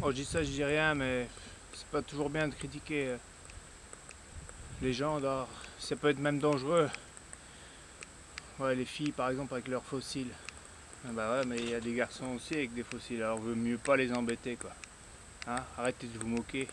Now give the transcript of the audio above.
Oh, je dis ça, je dis rien, mais c'est pas toujours bien de critiquer euh, les gens. Alors, ça peut être même dangereux. Ouais, les filles, par exemple, avec leurs fossiles. Ah bah ouais, mais il y a des garçons aussi avec des fossiles. Alors, vaut mieux pas les embêter, quoi. Hein Arrêtez de vous moquer.